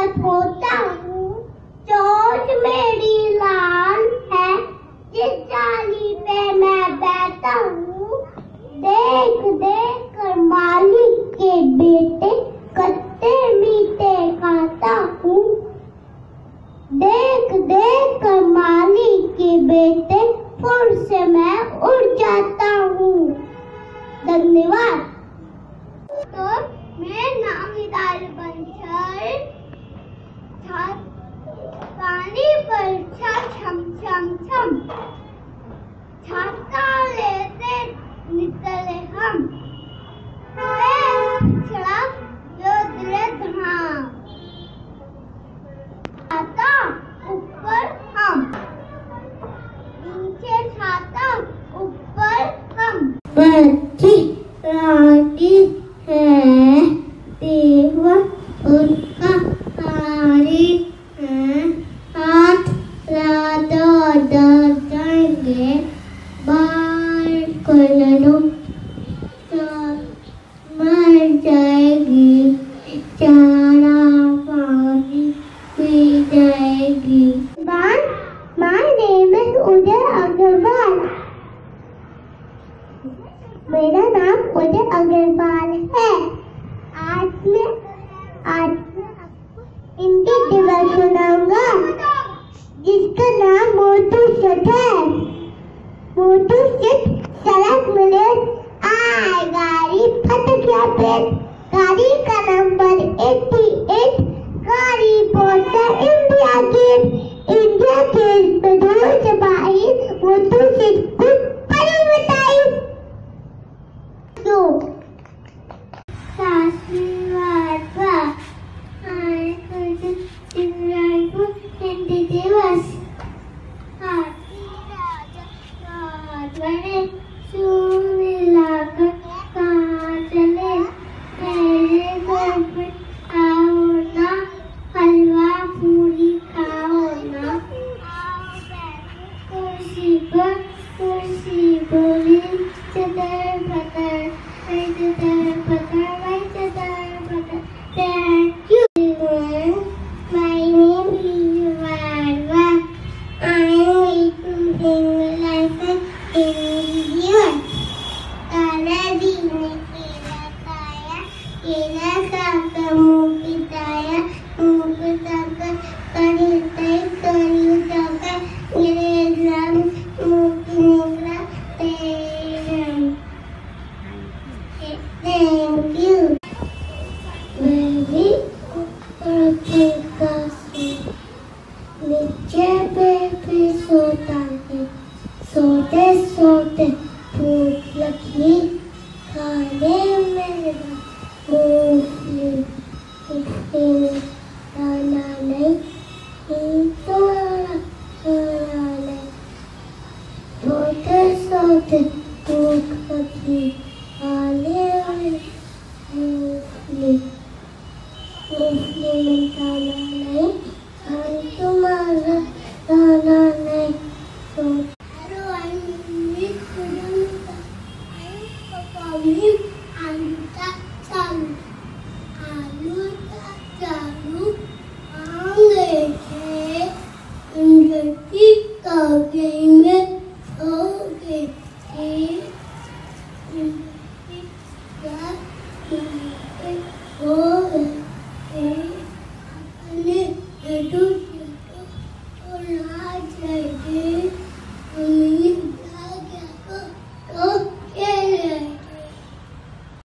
पर होता हूँ। चोट मेरी लाल है। जिस जाली पे मैं बैठा हूँ, देख देख कर मालिक के बेटे कत्ते मीठे खाता हूँ। देख देख कर मालिक के बेटे फुर से मैं उड़ जाता हूँ। धन्यवाद। तो मेरा नाम हिदायत बंसर पानी पर छम छम छम छाता लेते निकले हम। ऊपर हम नीचे छाता ऊपर हम। बच्ची उदय अग्रवाल मेरा नाम उदय अग्रवाल है आज मैं हिंदी दिवस सुनाऊँगा जिसका नाम मोटू सेठ है मोटू सेठ सड़क मिले। आए गाड़ी फट गया पेट गाड़ी का नंबर 88 गाड़ी पहुँचा इंडिया गेट इंडिया गेट पे Bakshi Boli Chadar Patar Hai Chadar Patar Hai Chadar Patar Thank you. My name is Varva. I am eight to lesson in US. Kala Dinitaya Alif you. tan alu taru angeje indeki kageme ogete indeki kageme